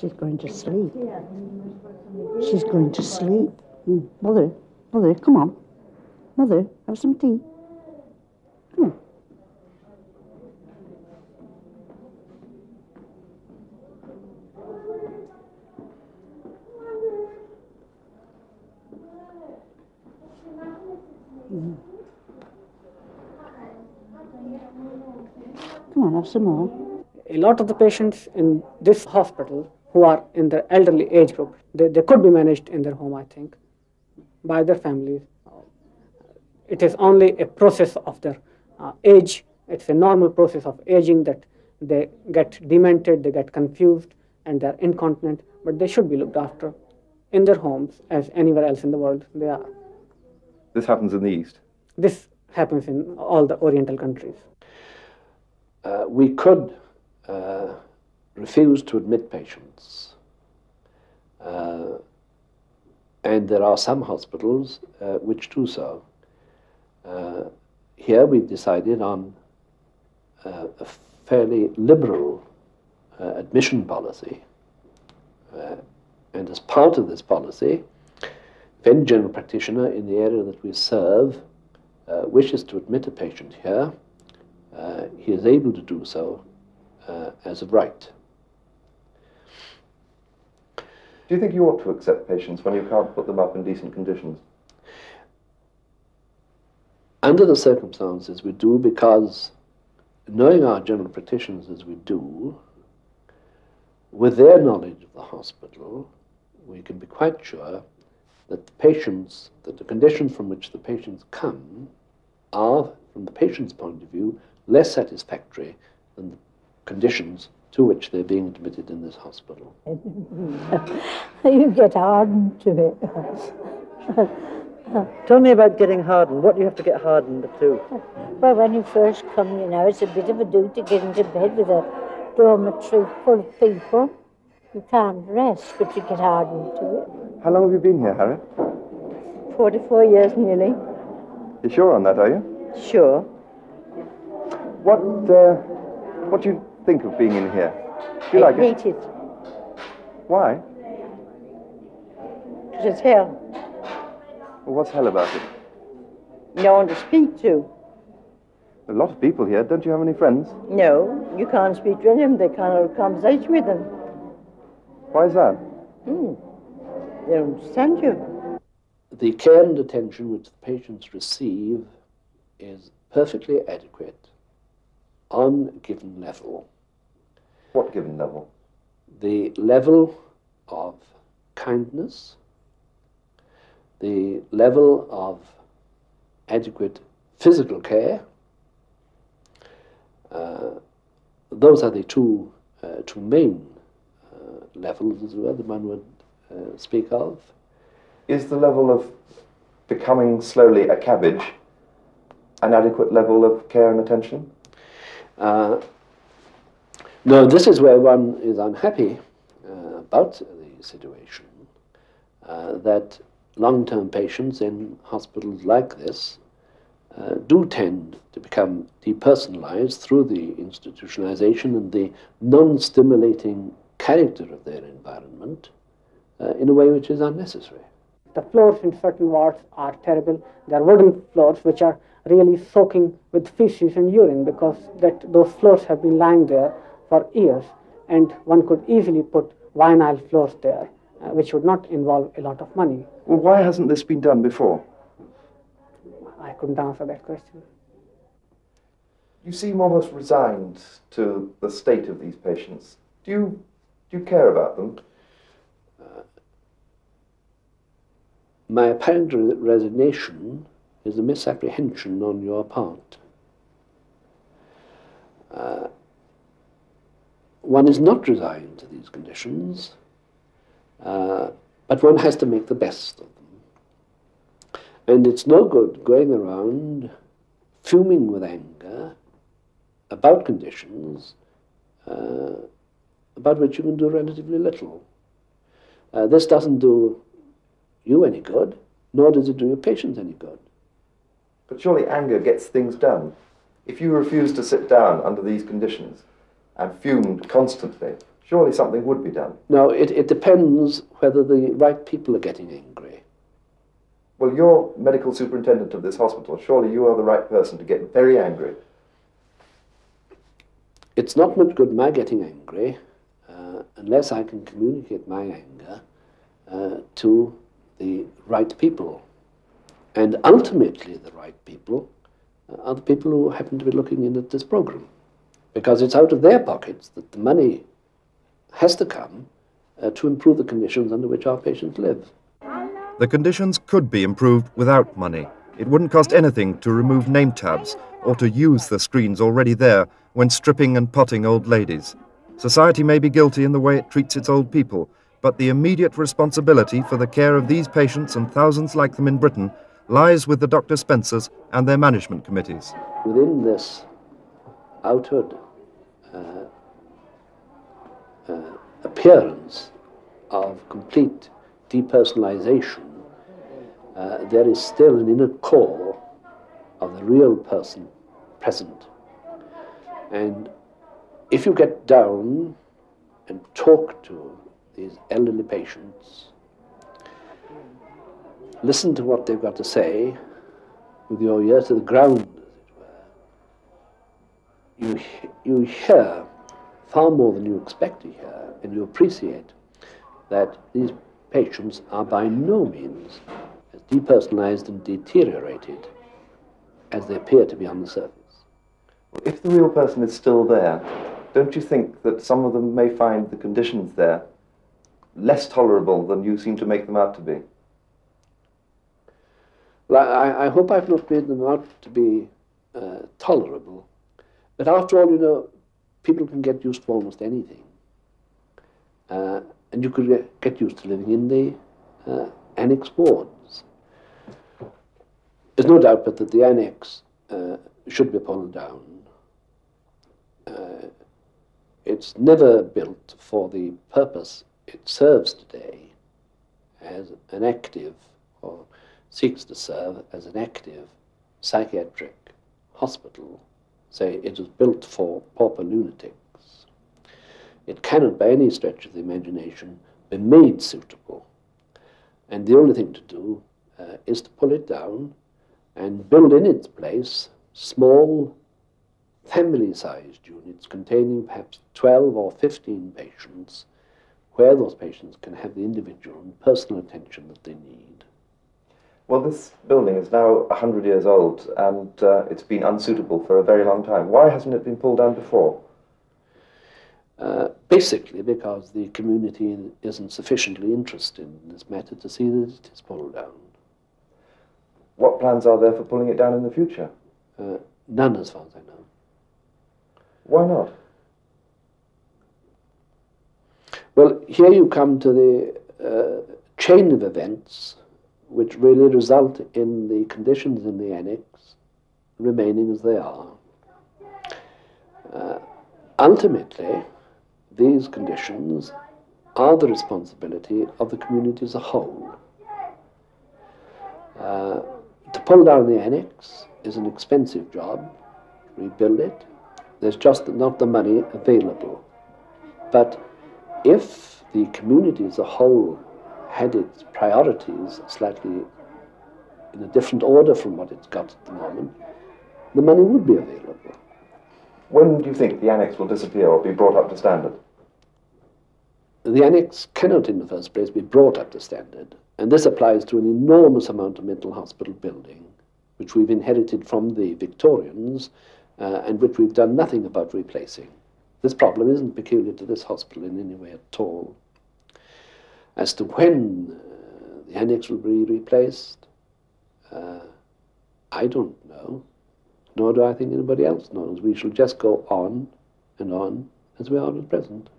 She's going to sleep. She's going to sleep. Mm. Mother, mother, come on. Mother, have some tea. Come on. Mm. Come on, have some more. A lot of the patients in this hospital who are in the elderly age group, they, they could be managed in their home, I think, by their families. It is only a process of their uh, age. It's a normal process of aging that they get demented, they get confused, and they're incontinent, but they should be looked after in their homes as anywhere else in the world they are. This happens in the East? This happens in all the Oriental countries. Uh, we could uh, refuse to admit patients. Uh, and there are some hospitals uh, which do so. Uh, here we've decided on uh, a fairly liberal admission policy. and as part of this policy, if any general practitioner in the area that we serve wishes to admit a patient here, he is able to do so uh, as of right. Do you think you ought to accept patients when you can't put them up in decent conditions? Under the circumstances, we do because knowing our general practitioners as we do, with their knowledge of the hospital, we can be quite sure that the patients, that the conditions from which the patients come are, from the patient's point of view, less satisfactory than the conditions to which they're being admitted in this hospital. you get hardened to it. Tell me about getting hardened. What do you have to get hardened to? Well, when you first come, you know, it's a bit of a do to get into bed with a dormitory full of people. You can't rest, but you get hardened to it. How long have you been here, Harriet? 44 years nearly. You're sure on that, are you? Sure. What, uh, what do you think of being in here? Do you I like hate it? Why? Because it's hell. Well, what's hell about it? No one to speak to. A lot of people here. Don't you have any friends? No, you can't speak to them. They can't have a conversation with them. Why is that? Hmm. They don't understand you. The care and attention which the patients receive is perfectly adequate on a given level. What given level? The level of kindness, the level of adequate physical care. Uh, those are the two, uh, two main uh, levels, as well, that one would uh, speak of. Is the level of becoming slowly a cabbage an adequate level of care and attention? Uh, no, this is where one is unhappy uh, about the situation, uh, that long-term patients in hospitals like this uh, do tend to become depersonalized through the institutionalization and the non-stimulating character of their environment uh, in a way which is unnecessary. The floors in certain wards are terrible. They are wooden floors which are really soaking with feces and urine because that those floors have been lying there for years and one could easily put vinyl floors there uh, which would not involve a lot of money. Well, why hasn't this been done before? I couldn't answer that question. You seem almost resigned to the state of these patients. Do you, do you care about them? Uh, my apparent re resignation is a misapprehension on your part. Uh, one is not resigned to these conditions, uh, but one has to make the best of them. And it's no good going around fuming with anger about conditions uh, about which you can do relatively little. Uh, this doesn't do you any good, nor does it do your patients any good. But surely anger gets things done. If you refuse to sit down under these conditions and fumed constantly, Surely something would be done. Now, it, it depends whether the right people are getting angry. Well, you're medical superintendent of this hospital. Surely you are the right person to get very angry. It's not much good my getting angry uh, unless I can communicate my anger uh, to the right people. And ultimately, the right people are the people who happen to be looking in at this program. Because it's out of their pockets that the money has to come uh, to improve the conditions under which our patients live. The conditions could be improved without money. It wouldn't cost anything to remove name tabs or to use the screens already there when stripping and potting old ladies. Society may be guilty in the way it treats its old people, but the immediate responsibility for the care of these patients and thousands like them in Britain lies with the Dr. Spencers and their management committees. Within this outward uh, uh, appearance of complete depersonalization, uh, there is still an inner core of the real person present. And if you get down and talk to these elderly patients, listen to what they've got to say with your ear to the ground, you, you hear far more than you expect to hear, and you appreciate that these patients are by no means as depersonalized and deteriorated as they appear to be on the surface. If the real person is still there, don't you think that some of them may find the conditions there less tolerable than you seem to make them out to be? Well, I, I hope I've not made them out to be uh, tolerable. But after all, you know, people can get used to almost anything. Uh, and you could get, used to living in the uh, annex wards. There's no doubt but that the annex uh, should be pulled down. Uh, it's never built for the purpose it serves today as an active, or seeks to serve as an active psychiatric hospital. Say it was built for pauper lunatics. It cannot, by any stretch of the imagination, be made suitable. And the only thing to do uh, is to pull it down and build in its place small family-sized units containing perhaps 12 or 15 patients where those patients can have the individual and personal attention that they need. Well, this building is now 100 years old and uh, it's been unsuitable for a very long time. Why hasn't it been pulled down before? Uh, basically because the community isn't sufficiently interested in this matter to see that it is pulled down. What plans are there for pulling it down in the future? Uh, none as far as I know. Why not? Well, here you come to the uh, chain of events which really result in the conditions in the annex remaining as they are. Uh, ultimately, these conditions are the responsibility of the community as a whole. Uh, to pull down the annex is an expensive job, rebuild it. There's just not the money available. But if the community as a whole had its priorities slightly in a different order from what it's got at the moment, the money would be available. When do you think the annex will disappear or be brought up to standard? The annex cannot, in the first place, be brought up to standard, and this applies to an enormous amount of mental hospital building, which we've inherited from the Victorians uh, and which we've done nothing about replacing. This problem isn't peculiar to this hospital in any way at all. As to when uh, the annex will be replaced, uh, I don't know, nor do I think anybody else knows. We shall just go on and on as we are at present.